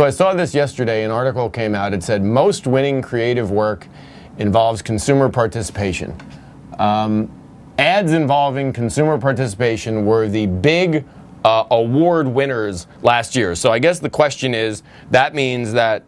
So I saw this yesterday. An article came out. It said most winning creative work involves consumer participation. Um, ads involving consumer participation were the big uh, award winners last year. So I guess the question is that means that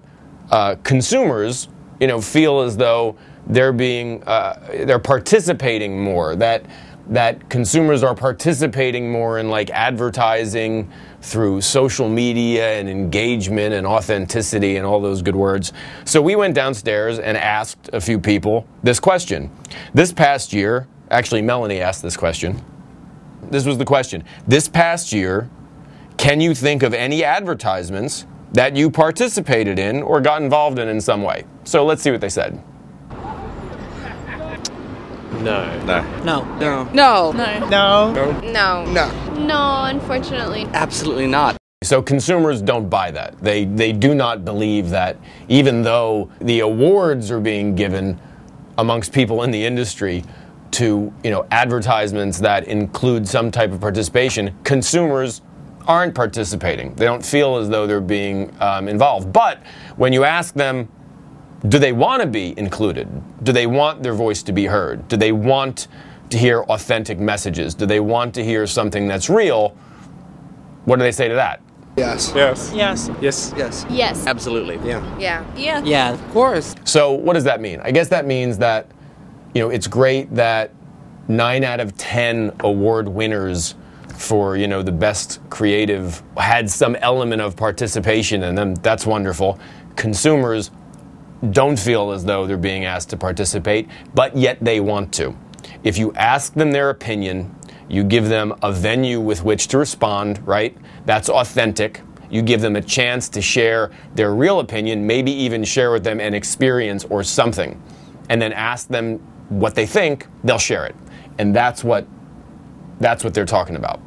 uh, consumers, you know, feel as though they're being uh, they're participating more. That that consumers are participating more in like advertising through social media and engagement and authenticity and all those good words. So we went downstairs and asked a few people this question. This past year, actually Melanie asked this question. This was the question. This past year, can you think of any advertisements that you participated in or got involved in in some way? So let's see what they said. No. No. No. No. No. No. No. No. No. No, unfortunately. Absolutely not. So consumers don't buy that. They they do not believe that even though the awards are being given amongst people in the industry to, you know, advertisements that include some type of participation, consumers aren't participating. They don't feel as though they're being um, involved. But when you ask them, do they want to be included? Do they want their voice to be heard? Do they want to hear authentic messages? Do they want to hear something that's real? What do they say to that? Yes. Yes. Yes. Yes. Yes. Yes. Absolutely. Yeah. Yeah. Yeah. Yeah, of course. So what does that mean? I guess that means that you know it's great that nine out of ten award winners for you know the best creative had some element of participation in them. That's wonderful. Consumers don't feel as though they're being asked to participate, but yet they want to. If you ask them their opinion, you give them a venue with which to respond, right? That's authentic. You give them a chance to share their real opinion, maybe even share with them an experience or something, and then ask them what they think, they'll share it. And that's what that's what they're talking about.